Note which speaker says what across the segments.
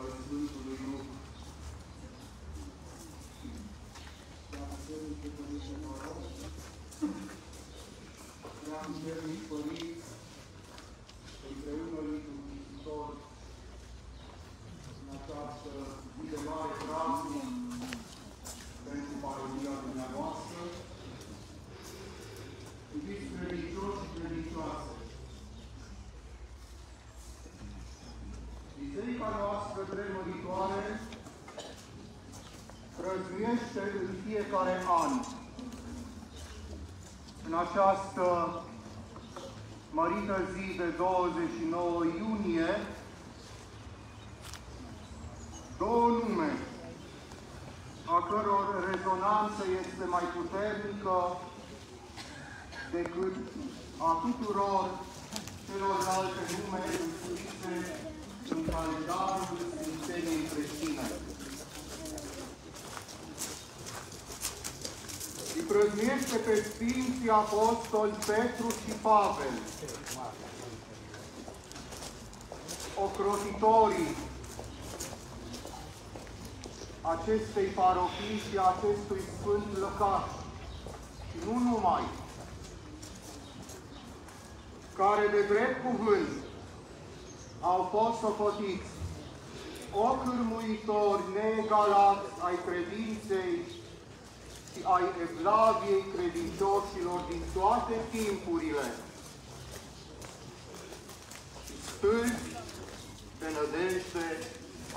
Speaker 1: al Sfântului Duh. Preamăsărnice Părinte Noroc, Preamăsărnic Părinți, împreună Mântuitor, în această zi de mare praznic pentru parodia dumneavoastră, iubiți credincioși și credincioase, Biserica noastră premăritoare prăznuiește în fiecare an, în această mărită zi de 29 iunie, două nume, a căror rezonanță este mai puternică decât a tuturor celorlalte nume înscrise în calendarul Sfințeniei creștine. Îi prăznuiește pe Sfinții Apostoli Petru și Pavel, ocrotitorii acestei parohii și acestui sfânt lăcaș. Și nu numai, care de drept cuvânt au fost socotiți ocârmuitori neegalați ai credinței și ai evlaviei credincioșilor din toate timpurile și stâlpi de nădejde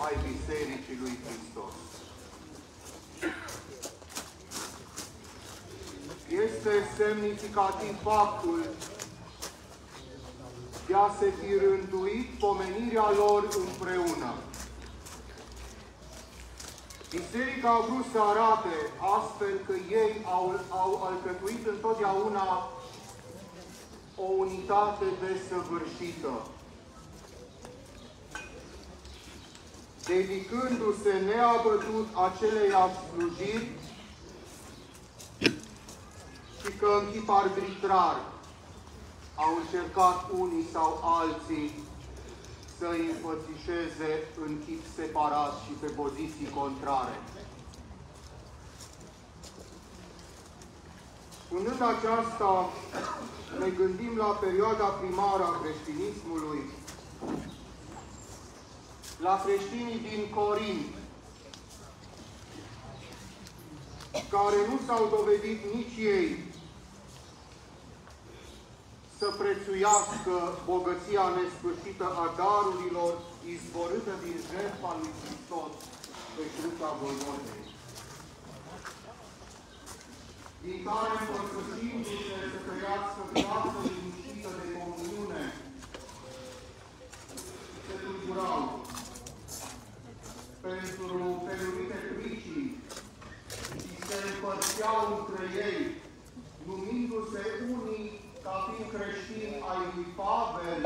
Speaker 1: ai Bisericii lui Hristos. Este semnificativ faptul de a se fi rânduit pomenirea lor împreună. Biserica a vrut să arate astfel că ei au, au alcătuit întotdeauna o unitate desăvârșită. Dedicându-se neabătut aceleiași slujiri și că în chip arbitrar au încercat unii sau alții să îi înfățișeze în chip separat și pe poziții contrare. Spunând aceasta, ne gândim la perioada primară a creștinismului, la creștinii din Corint, care nu s-au dovedit nici ei să prețuiască bogăția nesfârșită a darurilor izvorâtă din jertfa lui Hristos pe cruța Golgotei. Din care împărtășindu-se să trăiască viață liniștită de comuniune, se tulburau pentru pelurite pricii și se împărțeau între ei, numindu-se unii ca fiind creștini ai lui Pavel,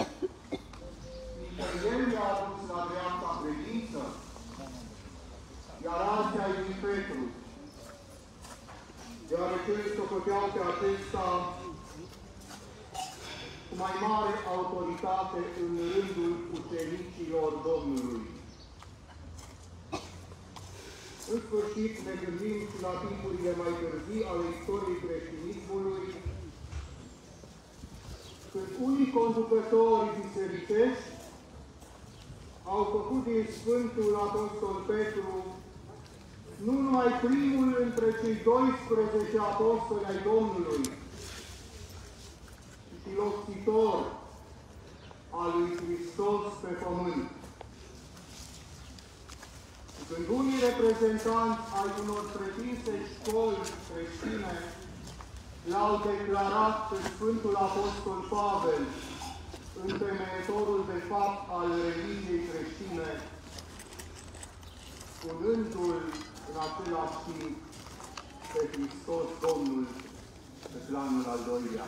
Speaker 1: fiindcă el i-a adus la dreapta credință, iar alții ai lui Petru, deoarece îl socoteau pe acesta cu mai mare autoritate în rândul ucenicilor Domnului. În sfârșit, ne gândim și la timpurile mai târzii ale istoriei creștinismului, când unii conducători bisericești au făcut din Sfântul Apostol Petru nu numai primul între cei 12 apostoli ai Domnului, ci și locțitor al lui Hristos pe pământ. Și când unii reprezentanți ai unor pretinse școli creștine l-au declarat pe Sfântul Apostol Pavel, întemeietorul de fapt al religiei creștine, spunându-l în același timp pe Hristos Domnul pe planul al doilea.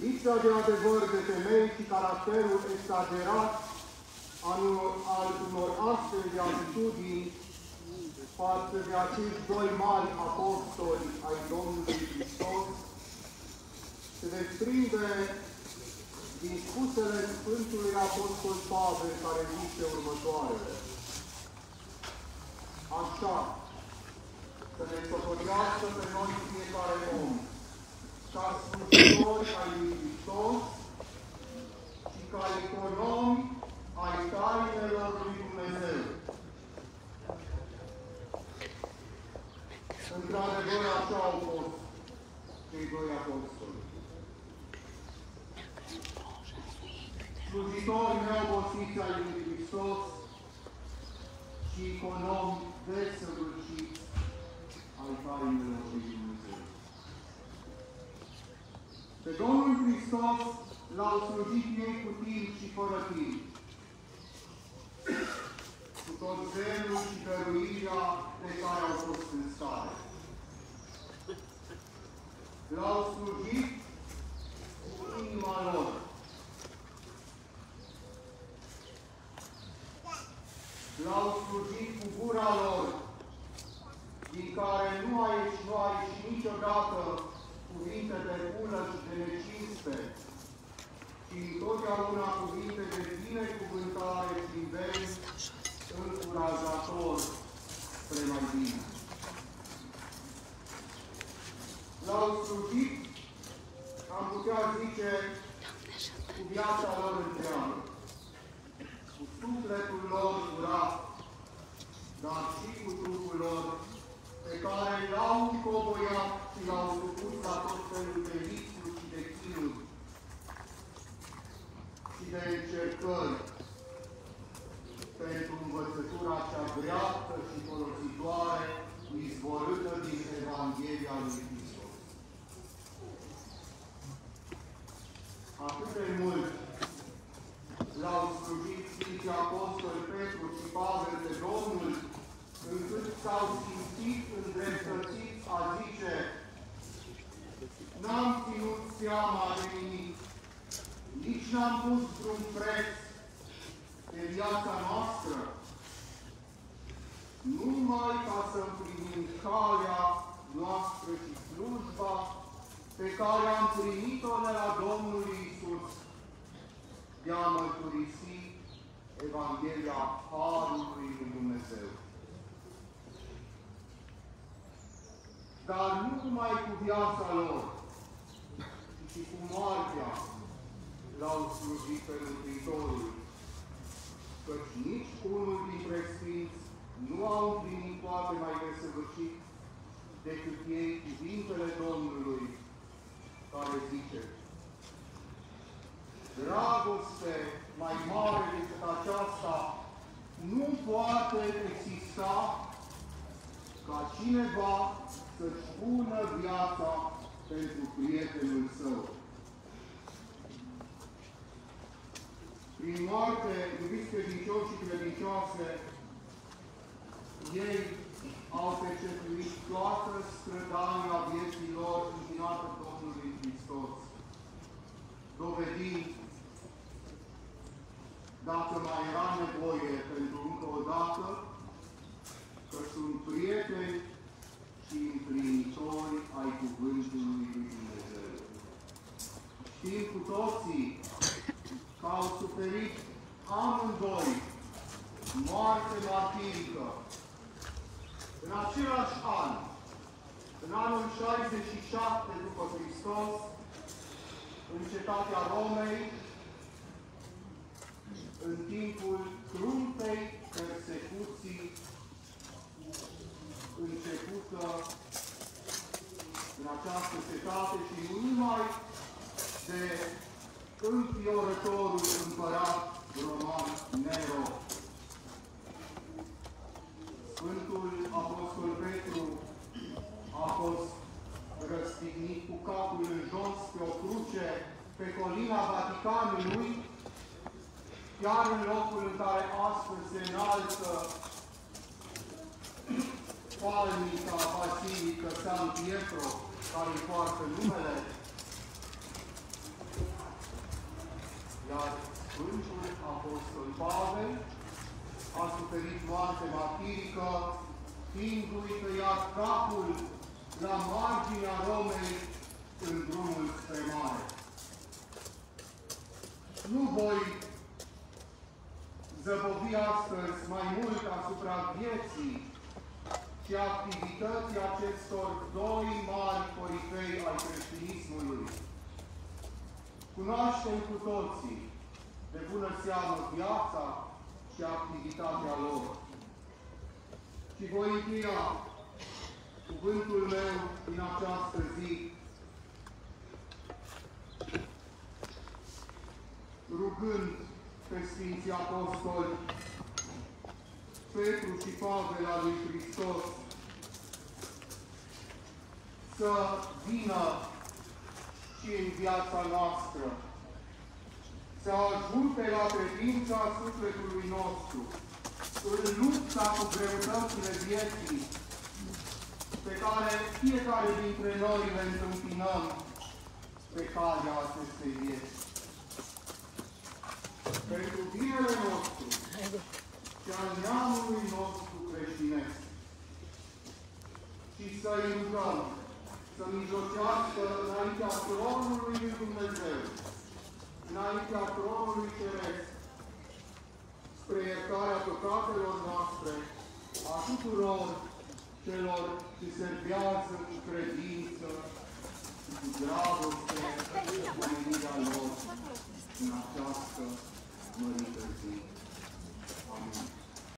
Speaker 1: Lipsa de adevăr de temei și caracterul exagerat al unor, al unor astfel de atitudini față de acești doi mari apostoli ai Domnului Hristos se desprinde din spusele Sfântului Apostol Pavel, care zice următoarele. Așa, să ne socotească pe noi fiecare om, ca slujitori ai lui Hristos și ca economi ai tainelor lui Dumnezeu. Într-adevăr, așa au fost cei doi apostoli. Slujitori neobosiți ai lui Hristos și economi desăvârșiți ai tainelor lui Dumnezeu. Pe Domnul Hristos l-au slujit ei cu timp și fără timp. Cu tot zelul și dăruirea pe care au fost în stare. L-au slujit cu inima lor. L-au slujit cu gura lor, din care nu a ieșit, nu a ieșit niciodată cuvinte de bună și de necinste, ci întotdeauna cuvinte de binecuvântare și veni încurajator spre mai bine. L-au slujit, am putea zice, cu viața lor întreagă, cu sufletul lor curat, dar și cu trupul lor, pe care l-au încovoiat și l-au supus la tot felul de lipsuri și de chinuri și de încercări pentru învățătura cea dreaptă și folositoare izvorâtă din Evanghelia lui Hristos. Atât de mult l-au slujit Sfinții Apostoli Petru și Pavel de Domnul, încât s-au simțit îndreptățiți a zice N-am ținut seama de nimic, nici n-am pus vreun preț pe viața noastră, numai ca să împlinim calea noastră și slujba pe care am primit-o de la Domnul Iisus de a mărturisi Evanghelia Harului lui Dumnezeu. Dar nu numai cu viața lor, ci și cu moartea l-au slujit pe Mântuitorul, căci nici unul dintre Sfinți nu au împlinit toate mai desăvârșit decât ei cuvintele Domnului, care zice, Dragoste mai mare decât aceasta nu poate exista ca cineva să-și pună viața pentru prietenul său. Prin moarte, iubiți credincioși și credincioase, ei au pecetuit toată strădania vieții lor închinată Domnului Hristos, dovedind, dacă mai era nevoie pentru încă o dată, că sunt prieteni și împlinitori ai Cuvântului Lui Dumnezeu. Știm cu toții că au suferit amândoi moarte martirică în același an, în anul 67 după Hristos, în cetatea Romei, în timpul cruntei persecuții începută în această cetate și nu numai de înfiorătorul împărat roman Nero. Sfântul Apostol Petru a fost răstignit cu capul în jos pe o cruce pe colina Vaticanului, chiar în locul în care astăzi se înalță palmica Basilică San Pietro, care îi poartă numele, iar Sfântul Apostol Pavel a suferit moarte martirică, fiindu-i tăiat capul la marginea Romei în drumul spre mare. Nu voi zăbovi astăzi mai mult asupra vieții și activității acestor doi mari corifei ai creștinismului. Cunoaștem cu toții de bună seamă viața și activitatea lor. Și voi încheia cuvântul meu din această zi rugând pe Sfinții Apostoli Petru și Pavel al lui Hristos să vină și în viața noastră, să ajute la credința sufletului nostru, în lupta cu greutățile vieții, pe care fiecare dintre noi le întâmpinăm pe calea acestei vieți. Pentru binele nostru și al neamului nostru creștinesc. Și să-i rugăm să mijocească înaintea tronului lui Dumnezeu, înaintea tronului Ceresc, spre iertarea păcatelor noastre, a tuturor celor ce servează cu credință și cu dragoste menirea lor în această mărită zi. Amin.